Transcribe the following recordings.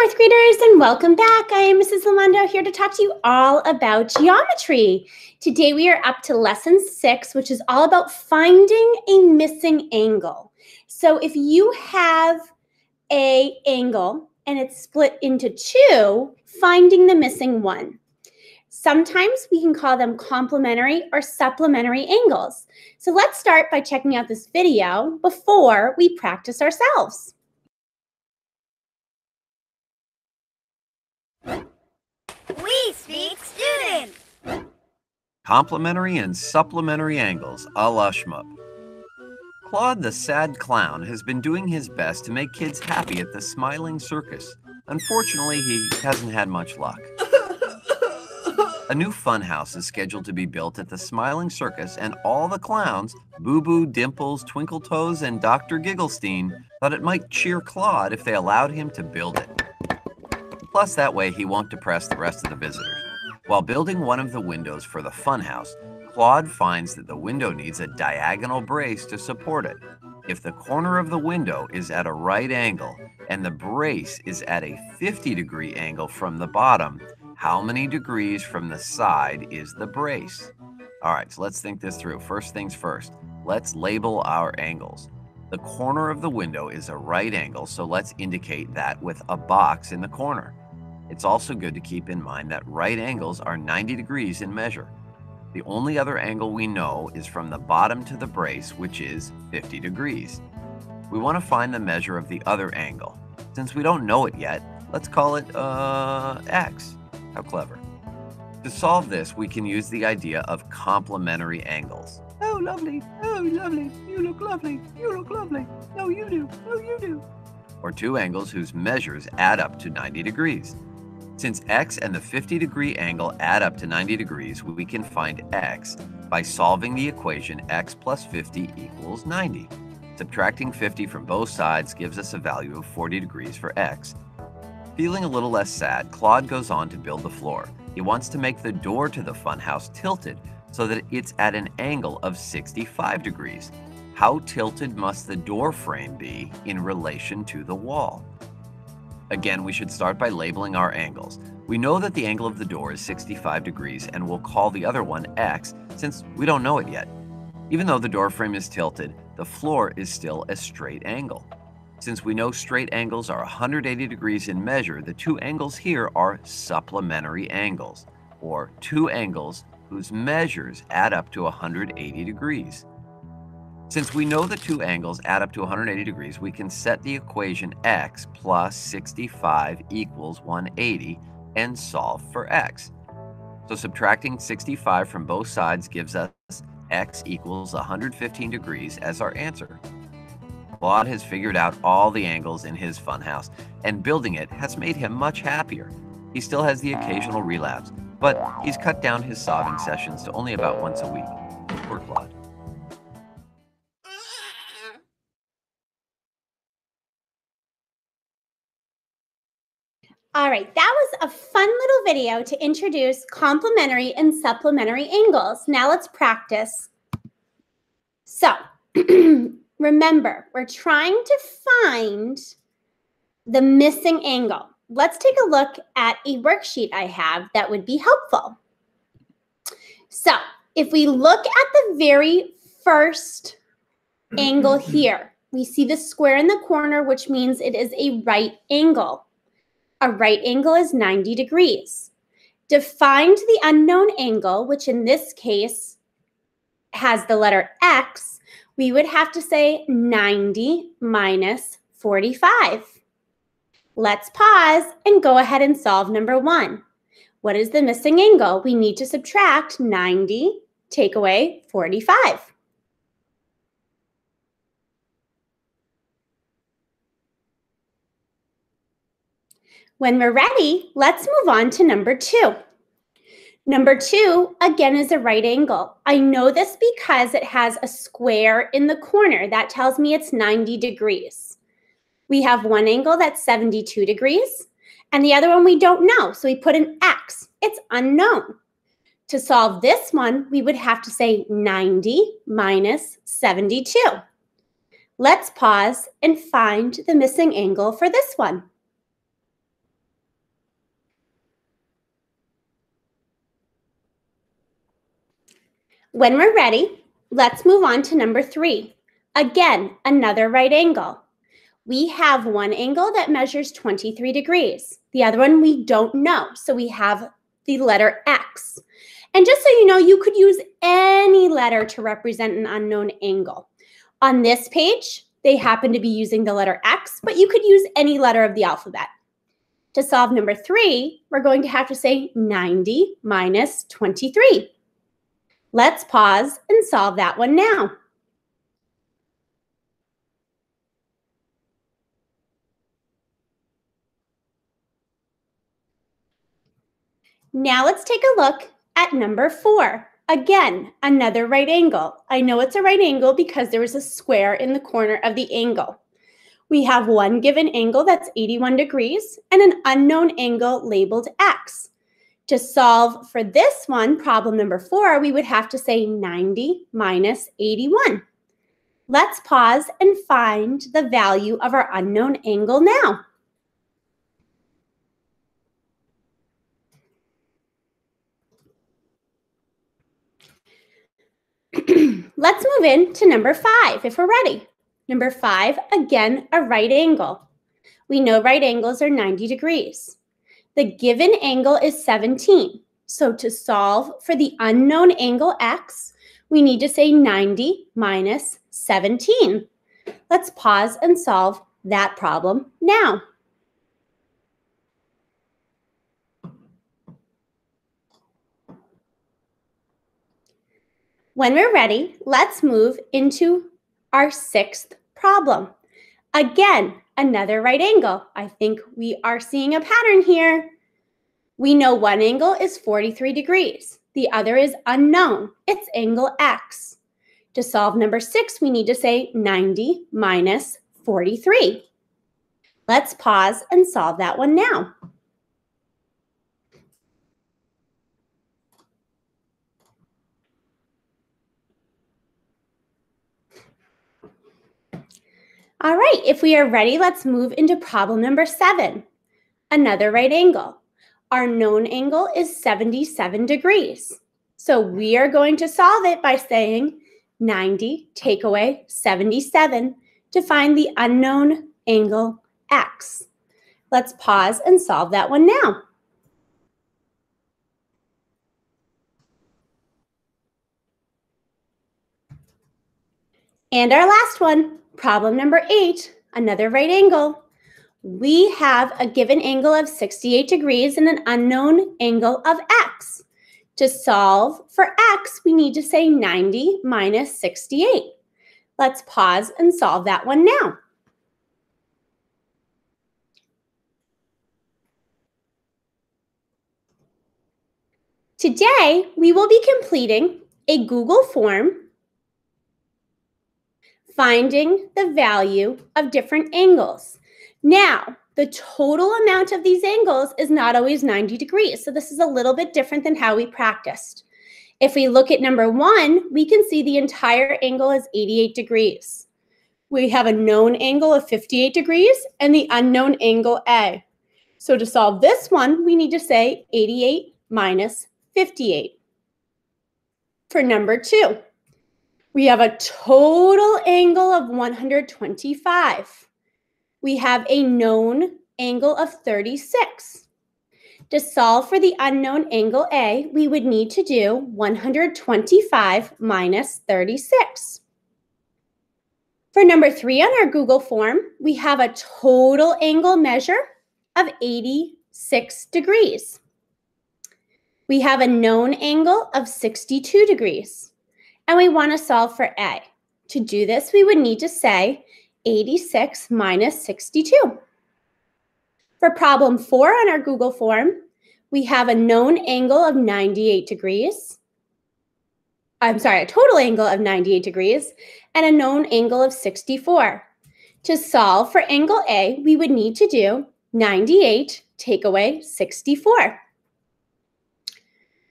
fourth graders, and welcome back. I am Mrs. Lomando here to talk to you all about geometry. Today we are up to lesson six, which is all about finding a missing angle. So if you have a angle and it's split into two, finding the missing one. Sometimes we can call them complementary or supplementary angles. So let's start by checking out this video before we practice ourselves. We speak student. Complementary and supplementary angles, a la Shmoop. Claude the sad clown has been doing his best to make kids happy at the Smiling Circus. Unfortunately, he hasn't had much luck. A new funhouse is scheduled to be built at the Smiling Circus, and all the clowns, Boo Boo, Dimples, Twinkle Toes, and Dr. Gigglestein, thought it might cheer Claude if they allowed him to build it. Plus, that way he won't depress the rest of the visitors. While building one of the windows for the funhouse, Claude finds that the window needs a diagonal brace to support it. If the corner of the window is at a right angle and the brace is at a 50 degree angle from the bottom, how many degrees from the side is the brace? All right, so let's think this through. First things first, let's label our angles. The corner of the window is a right angle, so let's indicate that with a box in the corner. It's also good to keep in mind that right angles are 90 degrees in measure. The only other angle we know is from the bottom to the brace, which is 50 degrees. We want to find the measure of the other angle. Since we don't know it yet, let's call it, uh, x. How clever. To solve this, we can use the idea of complementary angles. Oh, lovely. Oh, lovely. You look lovely. You look lovely. No, you do. No, you do. Or two angles whose measures add up to 90 degrees. Since x and the 50 degree angle add up to 90 degrees, we can find x by solving the equation x plus 50 equals 90. Subtracting 50 from both sides gives us a value of 40 degrees for x. Feeling a little less sad, Claude goes on to build the floor. He wants to make the door to the funhouse tilted so that it's at an angle of 65 degrees. How tilted must the door frame be in relation to the wall? Again, we should start by labeling our angles. We know that the angle of the door is 65 degrees and we'll call the other one x since we don't know it yet. Even though the door frame is tilted, the floor is still a straight angle. Since we know straight angles are 180 degrees in measure, the two angles here are supplementary angles, or two angles whose measures add up to 180 degrees. Since we know the two angles add up to 180 degrees, we can set the equation x plus 65 equals 180 and solve for x. So subtracting 65 from both sides gives us x equals 115 degrees as our answer. Claude has figured out all the angles in his funhouse, and building it has made him much happier. He still has the occasional relapse, but he's cut down his sobbing sessions to only about once a week. Poor Claude. All right, that was a fun little video to introduce complementary and supplementary angles. Now let's practice. So remember, we're trying to find the missing angle. Let's take a look at a worksheet I have that would be helpful. So if we look at the very first angle here, we see the square in the corner, which means it is a right angle. A right angle is 90 degrees. To find the unknown angle, which in this case has the letter x, we would have to say 90 minus 45. Let's pause and go ahead and solve number one. What is the missing angle? We need to subtract 90, take away 45. When we're ready, let's move on to number two. Number two, again, is a right angle. I know this because it has a square in the corner. That tells me it's 90 degrees. We have one angle that's 72 degrees, and the other one we don't know. So we put an X. It's unknown. To solve this one, we would have to say 90 minus 72. Let's pause and find the missing angle for this one. When we're ready, let's move on to number three. Again, another right angle. We have one angle that measures 23 degrees. The other one we don't know, so we have the letter X. And just so you know, you could use any letter to represent an unknown angle. On this page, they happen to be using the letter X, but you could use any letter of the alphabet. To solve number three, we're going to have to say 90 minus 23. Let's pause and solve that one now. Now let's take a look at number four. Again, another right angle. I know it's a right angle because there was a square in the corner of the angle. We have one given angle that's 81 degrees and an unknown angle labeled x. To solve for this one, problem number four, we would have to say 90 minus 81. Let's pause and find the value of our unknown angle now. Let's move in to number five if we're ready. Number five, again, a right angle. We know right angles are 90 degrees. The given angle is 17. So to solve for the unknown angle x, we need to say 90 minus 17. Let's pause and solve that problem now. When we're ready, let's move into our sixth problem. Again, another right angle. I think we are seeing a pattern here. We know one angle is 43 degrees. The other is unknown. It's angle X. To solve number six, we need to say 90 minus 43. Let's pause and solve that one now. All right, if we are ready, let's move into problem number seven. Another right angle. Our known angle is 77 degrees. So we are going to solve it by saying 90 take away 77 to find the unknown angle x. Let's pause and solve that one now. And our last one, Problem number eight, another right angle. We have a given angle of 68 degrees and an unknown angle of x. To solve for x, we need to say 90 minus 68. Let's pause and solve that one now. Today, we will be completing a Google form finding the value of different angles. Now, the total amount of these angles is not always 90 degrees. So this is a little bit different than how we practiced. If we look at number one, we can see the entire angle is 88 degrees. We have a known angle of 58 degrees and the unknown angle A. So to solve this one, we need to say 88 minus 58. For number two, we have a total angle of 125. We have a known angle of 36. To solve for the unknown angle A, we would need to do 125 minus 36. For number three on our Google form, we have a total angle measure of 86 degrees. We have a known angle of 62 degrees and we want to solve for A. To do this, we would need to say 86 minus 62. For problem four on our Google form, we have a known angle of 98 degrees. I'm sorry, a total angle of 98 degrees and a known angle of 64. To solve for angle A, we would need to do 98 take away 64.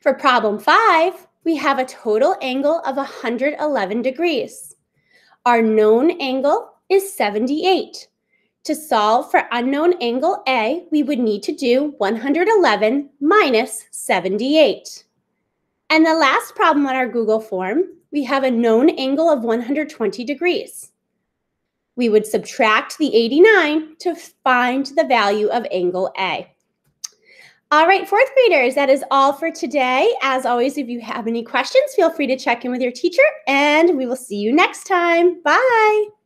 For problem five, we have a total angle of 111 degrees. Our known angle is 78. To solve for unknown angle A, we would need to do 111 minus 78. And the last problem on our Google form, we have a known angle of 120 degrees. We would subtract the 89 to find the value of angle A. All right, fourth graders, that is all for today. As always, if you have any questions, feel free to check in with your teacher, and we will see you next time. Bye.